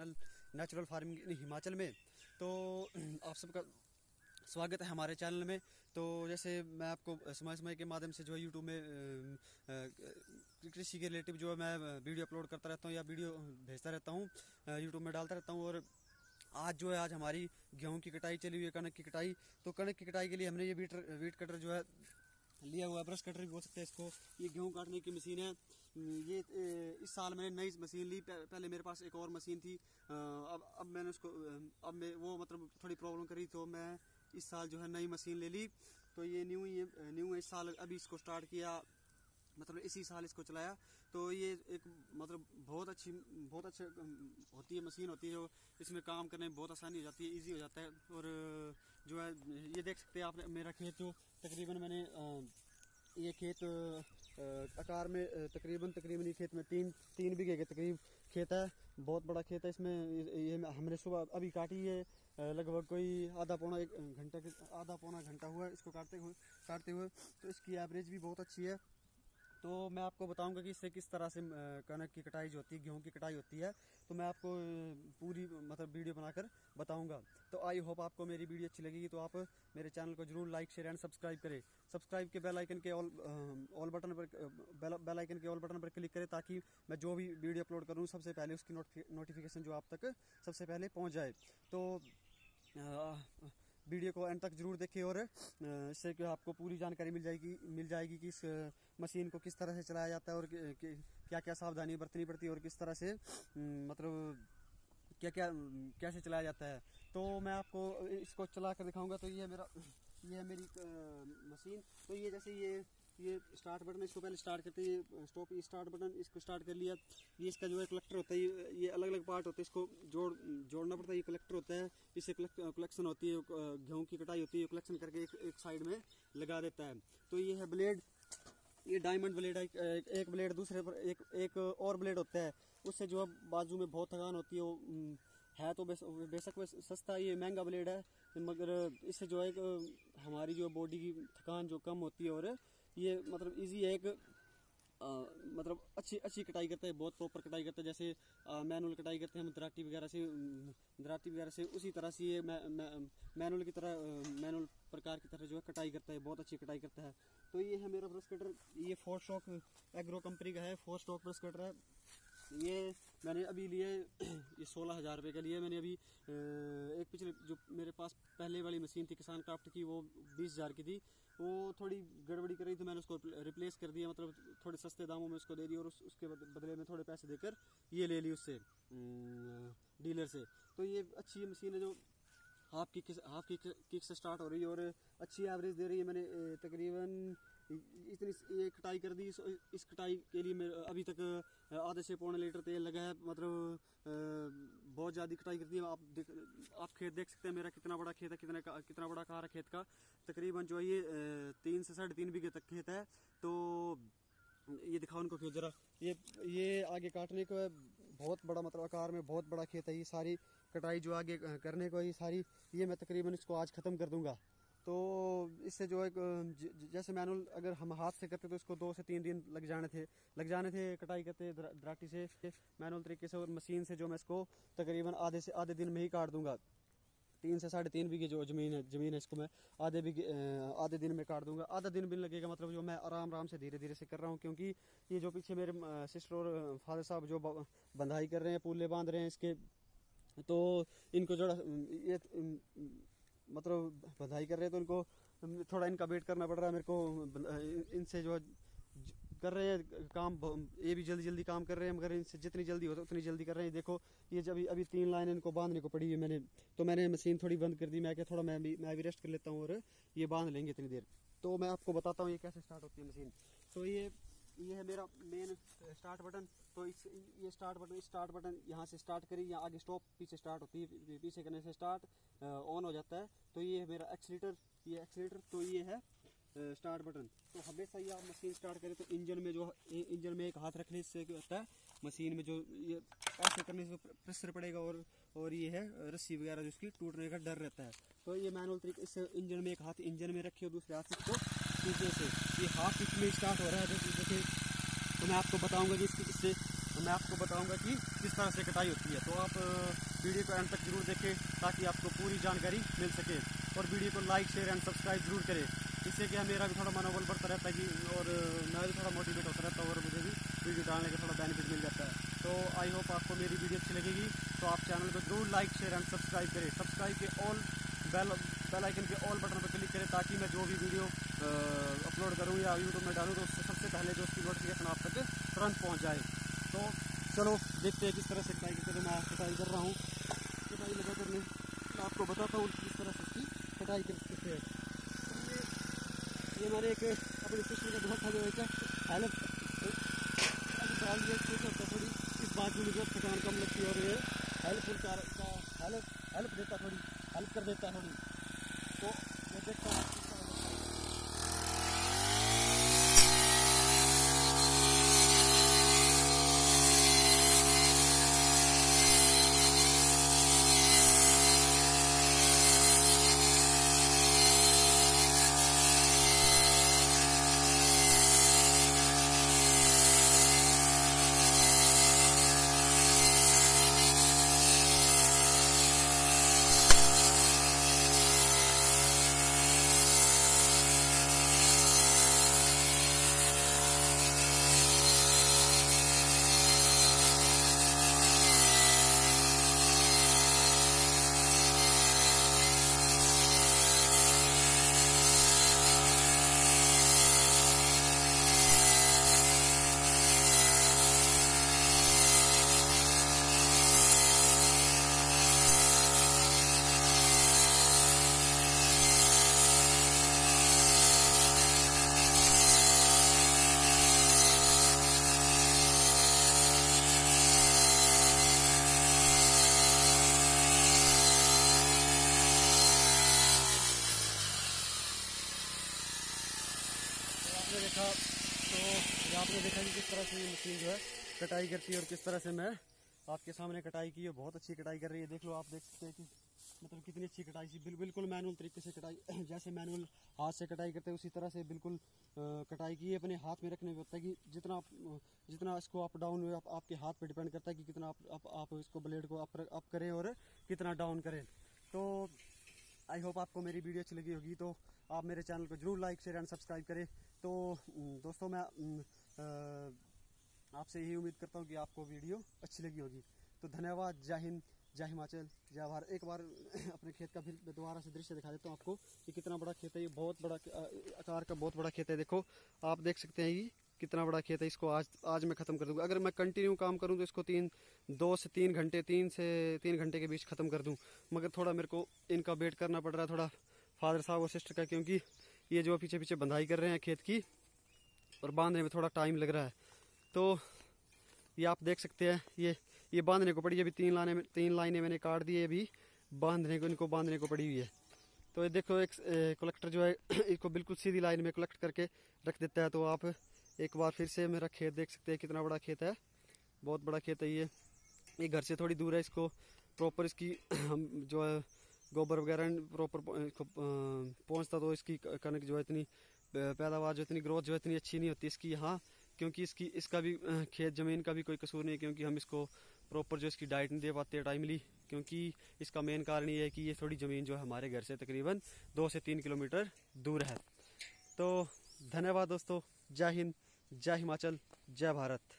Channel natural farming in Himachal में। तो आप सबका स्वागत है हमारे चैनल में। तो जैसे मैं आपको समय समय के माध्यम से जो है यूट्यूब में कृषि के रिलेटिव जो है मैं वीडियो अपलोड करता रहता हूँ या वीडियो भेजता रहता हूँ यूट्यूब में डालता रहता हूँ और आज जो है, आज हमारी गेहूँ की कटाई चली हुई है कणक की कटाई। तो कणक की कटाई के लिए हमने ये वीट वीट कटर जो है लिया हुआ ब्रश कटर भी बोल सकते हैं इसको। ये गेहूँ काटने की मशीन है। ये इस साल मैंने नई मशीन ली। पहले मेरे पास एक और मशीन थी। अब अब मैंने उसको अब मैं, वो मतलब थोड़ी प्रॉब्लम करी तो मैं इस साल जो है नई मशीन ले ली। तो ये न्यू ये न्यू इस साल अभी इसको स्टार्ट किया। मतलब इसी साल इसको चलाया। तो ये एक मतलब बहुत अच्छी बहुत अच्छी होती है मशीन होती है जो इसमें काम करने में बहुत आसानी हो जाती है इजी हो जाता है। और जो है, ये देख सकते हैं आप, मेरा खेत जो तकरीबन मैंने ये खेत आकार में तकरीबन तकरीबन ये खेत में तीन तीन बीघे के तकरीब खेत है। बहुत बड़ा खेत है इसमें, ये हमने सुबह अभी काटी है लगभग कोई आधा पौना एक घंटा आधा पौना घंटा हुआ है इसको काटते हुए काटते हुए। तो इसकी एवरेज भी बहुत अच्छी है। तो मैं आपको बताऊँगा कि इससे किस तरह से कनक की कटाई जो होती है, गेहूँ की कटाई होती है तो मैं आपको पूरी मतलब वीडियो बनाकर बताऊँगा। तो आई होप आपको मेरी वीडियो अच्छी लगेगी तो आप मेरे चैनल को ज़रूर लाइक, शेयर एंड सब्सक्राइब करें। सब्सक्राइब के बेल आइकन के ऑल ऑल बटन पर बेल आइकन के ऑल बटन पर क्लिक करें, ताकि मैं जो भी वीडियो अपलोड करूँ, सबसे पहले उसकी नोटिफिकेशन जो आप तक सबसे पहले पहुँच जाए। तो वीडियो को एंड तक ज़रूर देखें और इससे कि आपको पूरी जानकारी मिल जाएगी मिल जाएगी कि इस मशीन को किस तरह से चलाया जाता है और क्या क्या सावधानी बरतनी पड़ती है और किस तरह से मतलब क्या क्या कैसे चलाया जाता है। तो मैं आपको इसको चला कर दिखाऊँगा। तो ये मेरा, ये है मेरी मशीन। तो ये जैसे ये ये स्टार्ट बटन इसको पहले स्टार्ट करते हैं स्टॉप स्टार्ट बटन इसको स्टार्ट कर लिया। ये इसका जो है कलेक्टर होता है ये अलग अलग पार्ट होते हैं इसको जोड़ जोड़ना पड़ता है ये कलेक्टर होता है इससे कलेक्शन होती है गेहूँ की कटाई होती है कलेक्शन करके एक, एक साइड में लगा देता है। तो ये है ब्लेड ये डायमंड ब्लेड है एक ब्लेड दूसरे पर एक एक और ब्लेड होता है। उससे जो है बाजू में बहुत थकान होती है वो है तो बेशक सस्ता ये महँगा ब्लेड है मगर इससे जो है हमारी जो बॉडी की थकान जो कम होती है और ये मतलब इजी है एक आ, मतलब अच्छी अच्छी कटाई करते हैं बहुत प्रॉपर कटाई करते हैं जैसे मैनुअल कटाई करते हैं हम दराटी वगैरह से दराटी वगैरह से उसी तरह से ये मैनुअल की तरह मैनुअल प्रकार की तरह जो है कटाई करता है बहुत अच्छी कटाई करता है। तो ये है मेरा ब्रश कटर ये फोर स्टॉक एग्रो कंपनी का है फोर स्टॉक ब्रश कटर है। ये मैंने अभी लिए ये सोलह हज़ार रुपये का लिए मैंने अभी एक पिछले जो मेरे पास पहले वाली मशीन थी किसान क्राफ्ट की वो बीस हज़ार की थी। वो थोड़ी गड़बड़ी कर रही थी मैंने उसको रिप्लेस कर दिया मतलब थोड़े सस्ते दामों में उसको दे दी और उस, उसके बदले में थोड़े पैसे देकर ये ले ली उससे डीलर से। तो ये अच्छी मशीन है जो हाफ़ की हाफ़ की किक से स्टार्ट हो रही है और अच्छी एवरेज दे रही है। मैंने तकरीबन इतनी ये कटाई कर दी। इस, इस कटाई के लिए मैं अभी तक आधे से पौने लीटर तेल लगा है। मतलब बहुत ज़्यादा कटाई कर दी है। आप देख आप खेत देख सकते हैं मेरा कितना बड़ा खेत है कितना कितना बड़ा कार है खेत का। तकरीबन जो है ये तीन से साढ़े तीन बीघे तक खेत है। तो ये दिखाओ उनको खेत जरा। ये ये आगे काटने को बहुत बड़ा मतलब आकार में बहुत बड़ा खेत है। ये सारी कटाई जो आगे करने को ये सारी ये मैं तकरीबन इसको आज ख़त्म कर दूँगा। तो इससे जो है जैसे मैनुअल अगर हम हाथ से करते तो इसको दो से तीन दिन लग जाने थे, लग जाने थे कटाई करते दराटी से, मैनुअल तरीके से और मशीन से जो मैं इसको तकरीबन आधे से, आधे दिन में ही काट दूँगा। तीन से साढ़े तीन बीघे जो ज़मीन है ज़मीन है इसको मैं आधे बीघे आधे दिन में काट दूँगा। आधा दिन भी लगेगा मतलब जो मैं आराम आराम से धीरे धीरे से कर रहा हूँ, क्योंकि ये जो पीछे मेरे सिस्टर और फादर साहब जो बंधाई कर रहे हैं, पुल्ले बाँध रहे हैं इसके तो इनको जो ये मतलब बधाई कर रहे हैं तो उनको थोड़ा इनका वेट करना पड़ रहा है मेरे को इनसे जो है कर रहे हैं काम ये भी जल्दी जल्दी काम कर रहे हैं, मगर इनसे जितनी जल्दी हो, उतनी जल्दी कर रहे हैं। देखो, ये जब अभी तीन लाइन इनको बांधने को पड़ी है मैंने तो मैंने मशीन थोड़ी बंद कर दी, मैं क्या थोड़ा, मैं भी मैं भी रेस्ट कर लेता हूँ और ये बाँध लेंगे इतनी देर। तो मैं आपको बताता हूँ ये कैसे स्टार्ट होती है मशीन तो ये ये है मेरा मेन स्टार्ट बटन तो इस, ये स्टार्ट बटन स्टार्ट बटन यहाँ से स्टार्ट करी, यहाँ आगे स्टॉप पीछे स्टार्ट होती है, पीछे करने से स्टार्ट ऑन हो जाता है। तो ये है मेरा एक्सीटर ये एक्सीटर तो ये है स्टार्ट बटन तो हमेशा ही आप मशीन स्टार्ट करें तो इंजन में जो इंजन में एक हाथ रखने से क्या होता है मशीन में जो ये ऐसे करने से प्रेशर पड़ेगा और और ये है, रस्सी वगैरह जो टूटने का डर रहता है। तो ये मैनुअल तरीके इससे इंजन में एक हाथ इंजन में रखे और दूसरे हाथ से इसको पीछे से। ये हाथ इसमें स्टार्ट हो रहा है। जैसे तो मैं आपको बताऊँगा कि इसकी इससे तो मैं आपको बताऊँगा कि किस तरह से कटाई होती है। तो आप वीडियो को एंड तक ज़रूर देखें ताकि आपको पूरी जानकारी मिल सके। और वीडियो को लाइक शेयर एंड सब्सक्राइब ज़रूर करें। इससे क्या मेरा भी थोड़ा मनोबल बढ़ता रहता है कि और मैं भी थोड़ा मोटिवेट होता रहता हूँ और मुझे भी वीडियो डालने का थोड़ा बेनिफिट मिल जाता है। तो आई होप आपको मेरी वीडियो अच्छी लगेगी। तो आप चैनल को ज़रूर लाइक शेयर एंड सब्सक्राइब करें। सब्सक्राइब के ऑल बेल बेल आइकन के ऑल बटन पर क्लिक करें ताकि मैं जो भी वीडियो अपलोड करूँ या यूट्यूब में डालूँ तो उससे सबसे पहले जो उसकी नोटिफिकेशन आप तक तुरंत पहुँच जाए। तो चलो, देखते हैं किस तरह से कटाई करते मैं कटाई कर रहा हूँ। कटाई लगा कर मैं आपको बताता हूँ किस तरह से उसकी कटाई कर सकते हैं। ये मैंने एक अपने सिस्टर का बहुत था जो दिया थोड़ी, इस बात में मुझे थकान कम लगती है और ये हेल्पफुल का हेल्प हेल्प देता थोड़ी हेल्प कर देता थोड़ी। तो मैं देखता हूँ। देखा तो आपने देखा कि किस तरह से ये मशीन जो है कटाई करती है और किस तरह से मैं आपके सामने कटाई की है। बहुत अच्छी कटाई कर रही है। देख लो आप देख सकते हैं कि मतलब कितनी अच्छी कटाई सी बिल, बिल्कुल मैनुअल तरीके से कटाई जैसे मैनुअल हाथ से कटाई करते हैं उसी तरह से बिल्कुल कटाई की है। अपने हाथ में रखने में होता है कि जितना आप जितना इसको अप डाउन आप, आपके हाथ पे डिपेंड करता है कि कितना आप, आप, आप इसको ब्लेड को अप, अप करें और कितना डाउन करें। तो आई होप आपको मेरी वीडियो अच्छी लगी होगी तो आप मेरे चैनल को ज़रूर लाइक शेयर एंड सब्सक्राइब करें। तो दोस्तों मैं आपसे यही उम्मीद करता हूँ कि आपको वीडियो अच्छी लगी होगी। तो धन्यवाद, जय हिंद, जय हिमाचल, जय भारत। एक बार अपने खेत का भी दोबारा से दृश्य दिखा देता हूँ आपको कि कितना बड़ा खेत है। ये बहुत बड़ा आकार का बहुत बड़ा खेत है, देखो। आप देख सकते हैं ये कितना बड़ा खेत है, इसको आज आज मैं ख़त्म कर दूँगा। अगर मैं कंटिन्यू काम करूँ तो इसको तीन, दो से तीन घंटे, तीन से, तीन घंटे के बीच ख़त्म कर दूँ। मगर थोड़ा मेरे को इनका वेट करना पड़ रहा है थोड़ा फादर साहब और सिस्टर का, क्योंकि ये जो पीछे पीछे बंधाई कर रहे हैं खेत की और बांधने में थोड़ा टाइम लग रहा है। तो ये आप देख सकते हैं, ये ये बांधने को पड़ी अभी तीन लाने में, तीन लाइनें मैंने काट दी है अभी। बांधने को, इनको बांधने को पड़ी हुई है। तो ये देखो, एक कलेक्टर जो है, इसको बिल्कुल सीधी लाइन में कलेक्ट करके रख देता है। तो आप एक बार फिर से मेरा खेत देख सकते हैं कितना बड़ा खेत है। बहुत बड़ा खेत है ये। ये घर से थोड़ी दूर है इसको। प्रॉपर इसकी हम जो है गोबर वगैरह प्रॉपर पहुँचता तो इसकी कनक जो है इतनी पैदावार जो इतनी ग्रोथ जो है इतनी अच्छी नहीं होती इसकी यहाँ। क्योंकि इसकी, इसका भी खेत ज़मीन का भी कोई कसूर नहीं है क्योंकि हम इसको प्रॉपर जो इसकी डाइट नहीं दे पाते टाइमली क्योंकि इसका मेन कारण ये है कि ये थोड़ी ज़मीन जो है हमारे घर से तकरीबन दो से तीन किलोमीटर दूर है। तो धन्यवाद दोस्तों। जय हिंद। जय हिमाचल जय भारत।